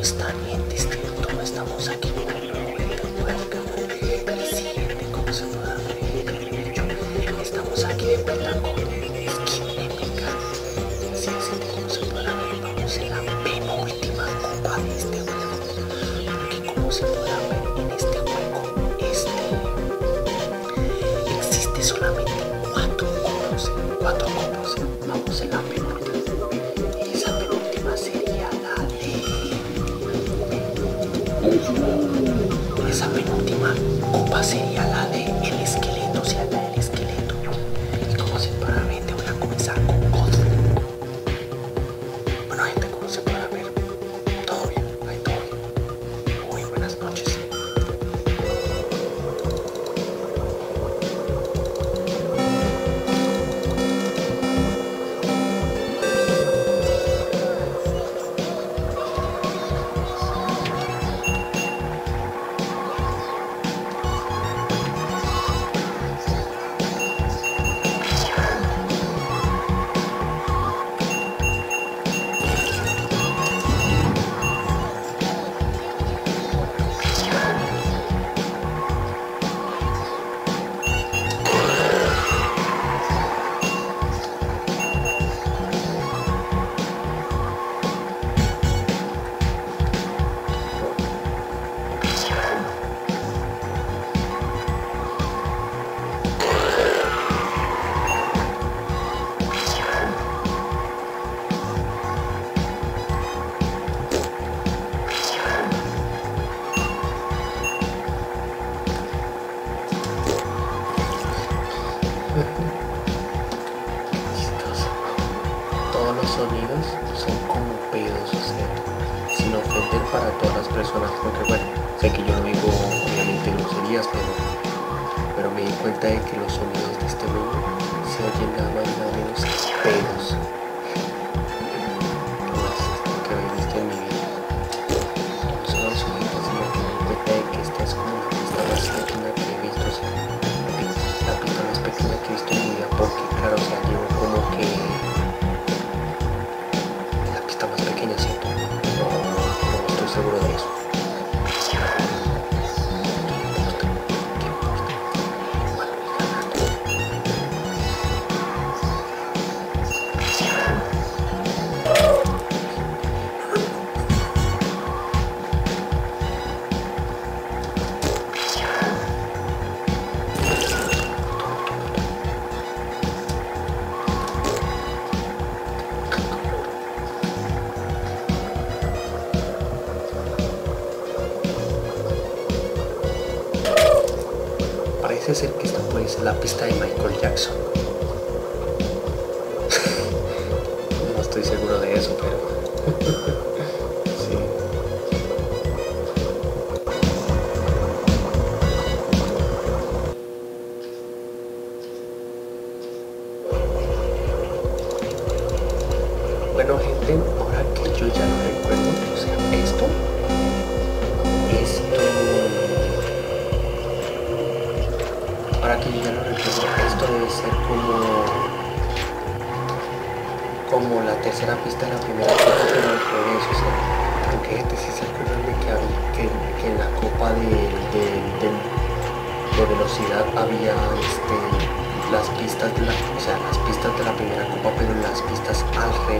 está bien distinto. Estamos aquí en el juego que noite com seu pai.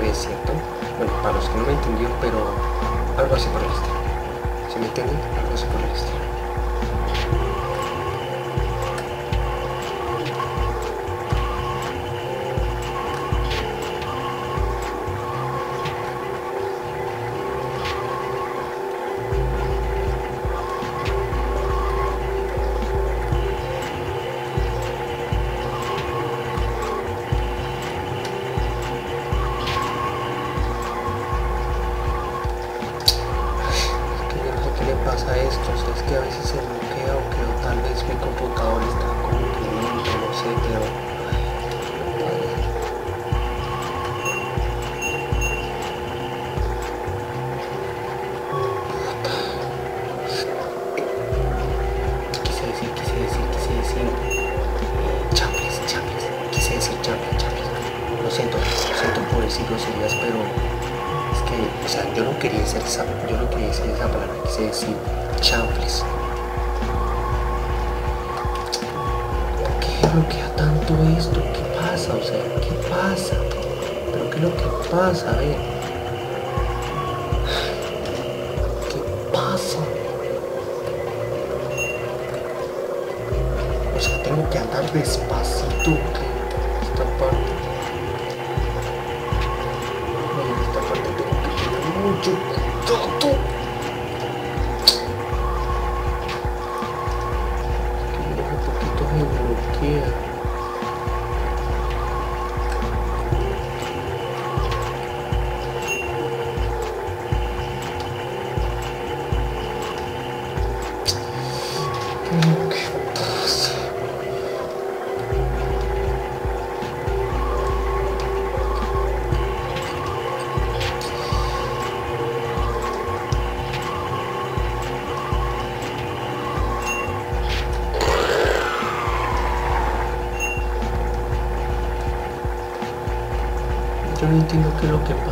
¿cierto? Bueno, para los que no me entendieron, pero algo así por el estilo. ¿Se me entienden? Algo así por el estilo. casa é. que passam. Você tem que atar desse 글로 됩니다.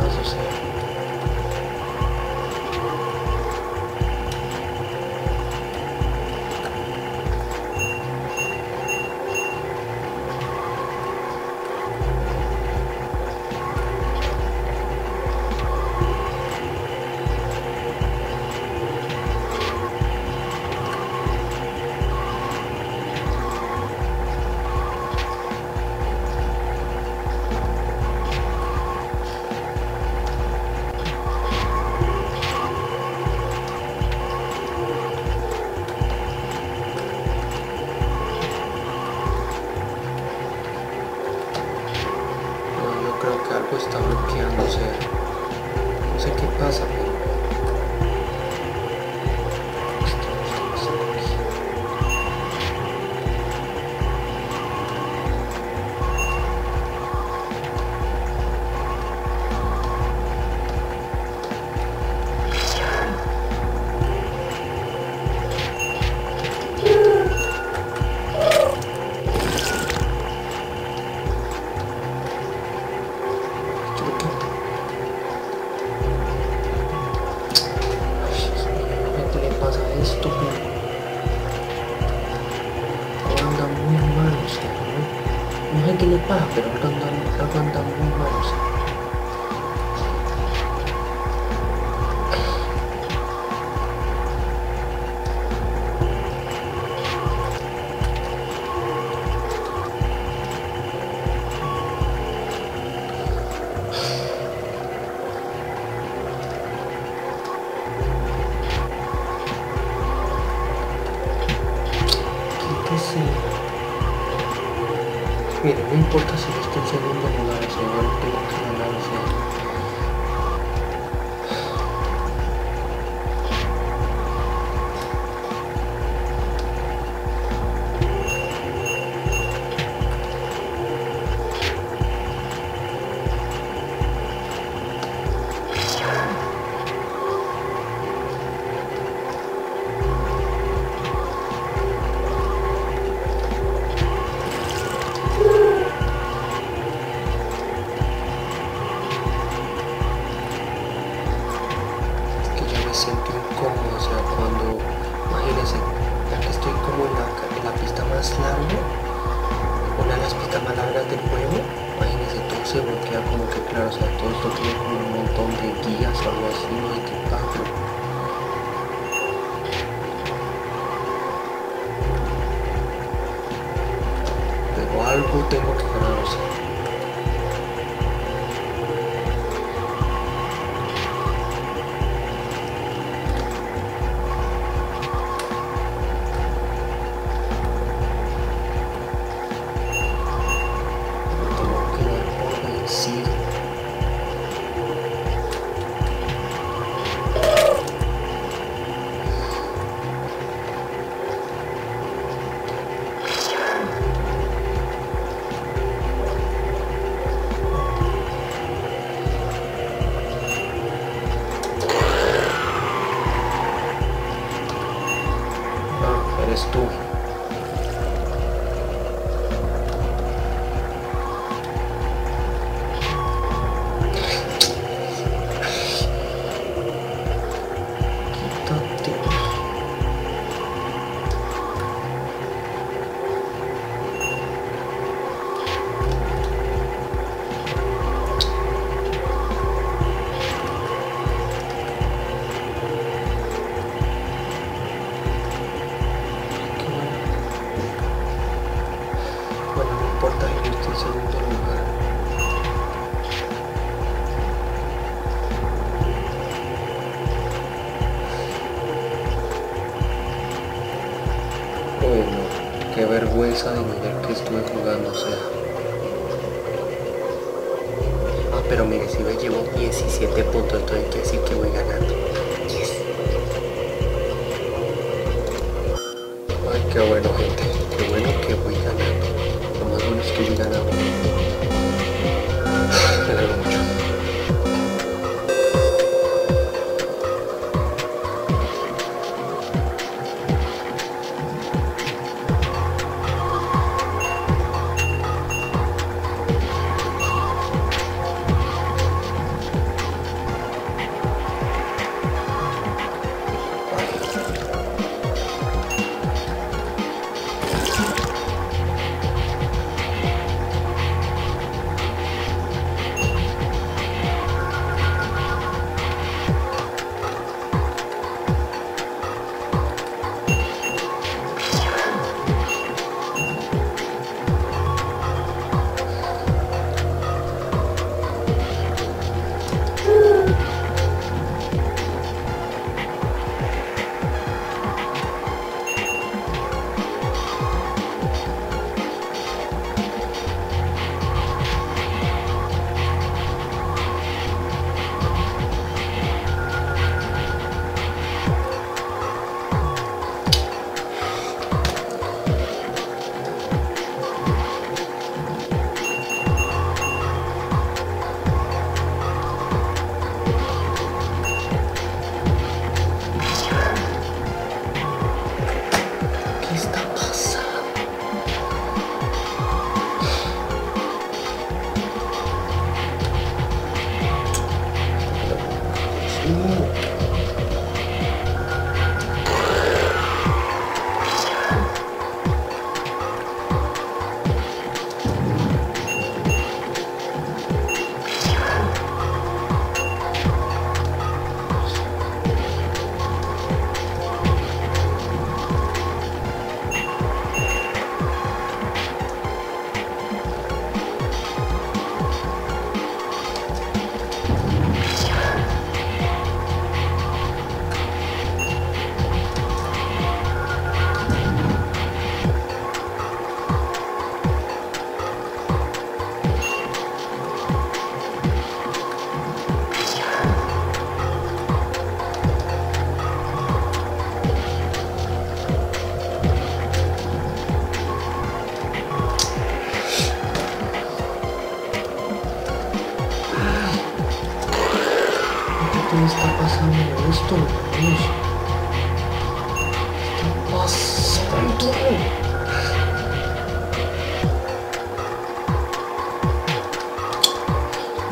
sí. Mira, no importa si yo estoy en segundo lugar, o sea, tengo que más largo, una de las pistas más largas del juego. Imagínense, todo se bloquea como que claro, o sea, todo esto tiene como un montón de guías o algo así, no que Pero algo tengo que ganar, o sea. Qué vergüenza de nivel que estuve jugando, o sea. Ah, pero mire, si me llevo 17 puntos, entonces quiere decir que voy ganando.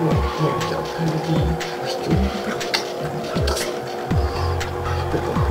No, no, ya perdí. Ay, yo no, pero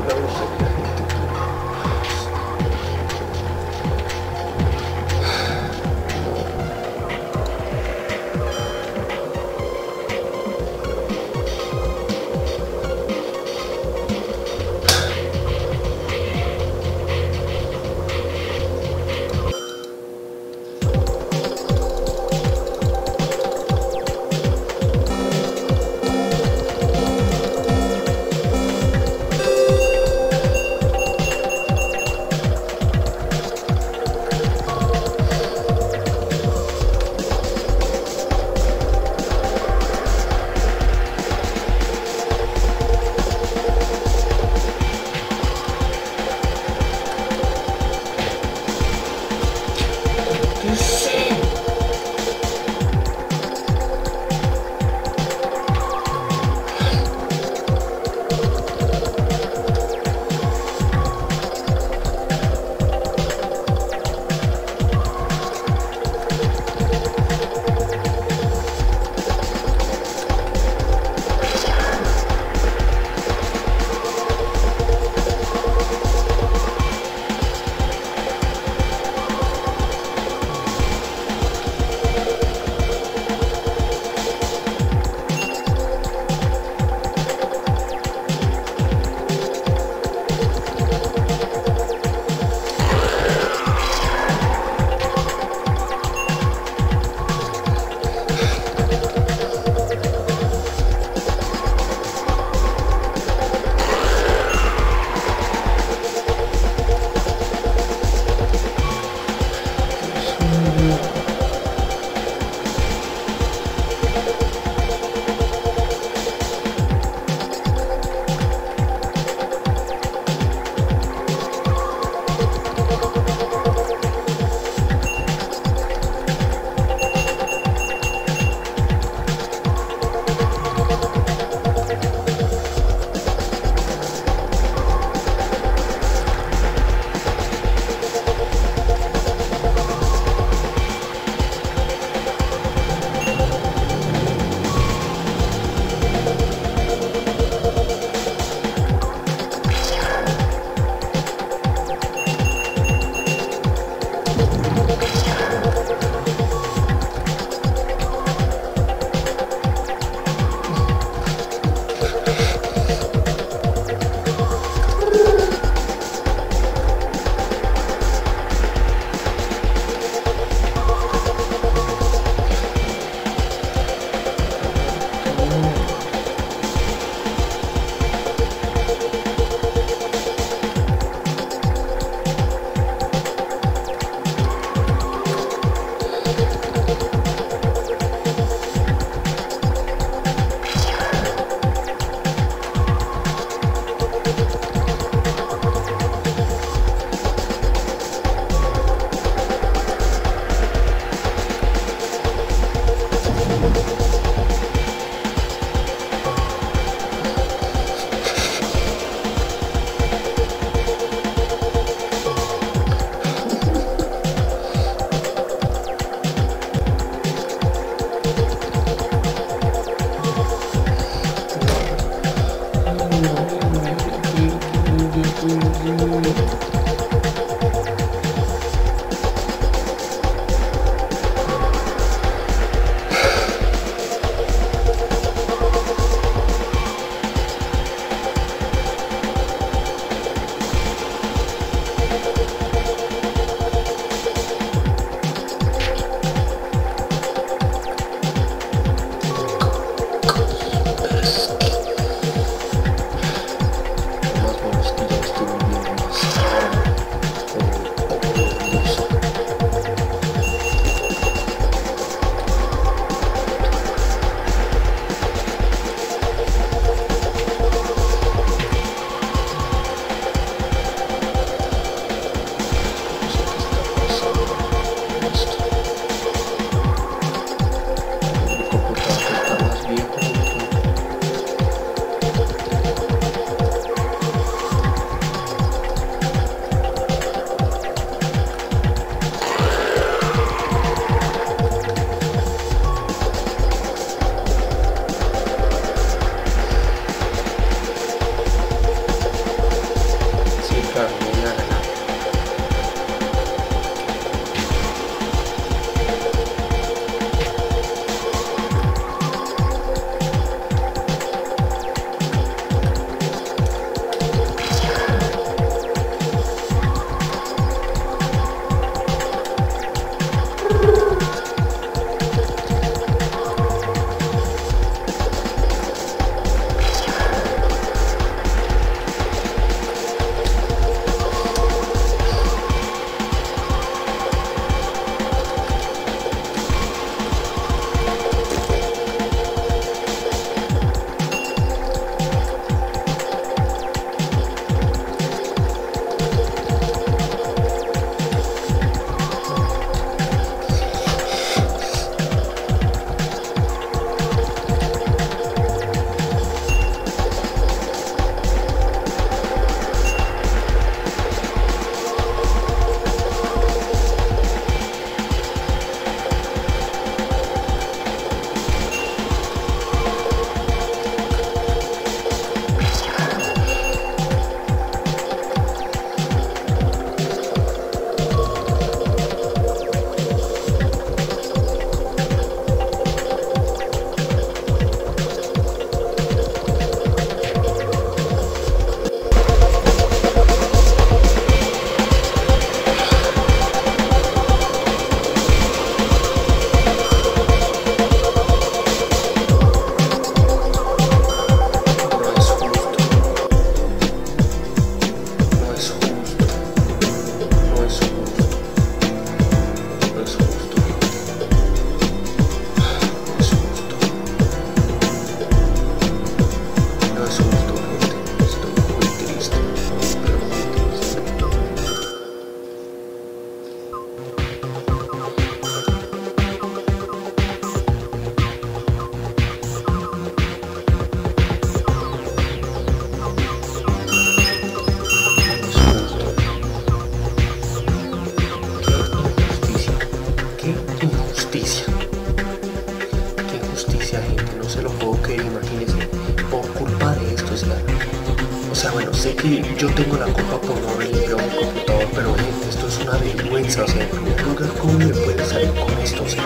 tengo la culpa por no haber limpiado mi computador, pero gente, esto es una vergüenza. O sea, en primer lugar, ¿cómo me puede salir con esto? O sea,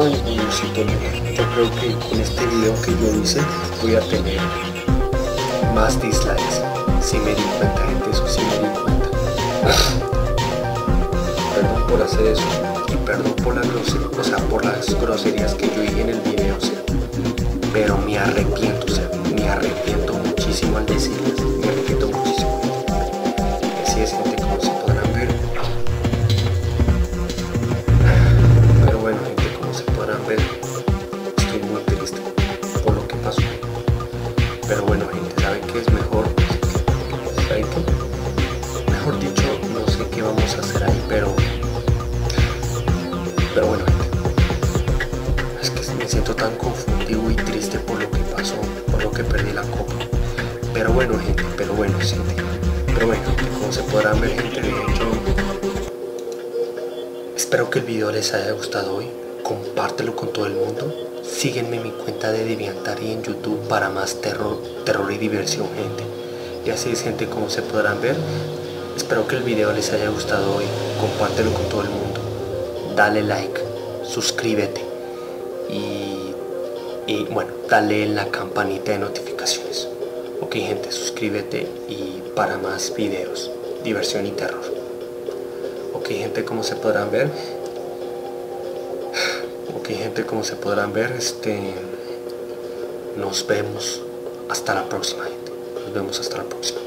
ay, Diosito, yo creo que con este video que yo hice voy a tener más dislikes. Si me di cuenta, gente, eso sí me di cuenta. Perdón por hacer eso y perdón por, las groserías que yo dije en el video, pero me arrepiento, o sea, me arrepiento muchísimo al decirles, terror, terror y diversión, gente. Y así es, gente, como se podrán ver. Espero que el video les haya gustado hoy. Compártelo con todo el mundo dale like, suscríbete y, y, bueno, dale en la campanita de notificaciones. Ok gente, suscríbete y para más videos, diversión y terror. Ok gente, como se podrán ver. Ok gente, como se podrán ver, este nos vemos hasta la próxima gente. Nos vemos hasta la próxima.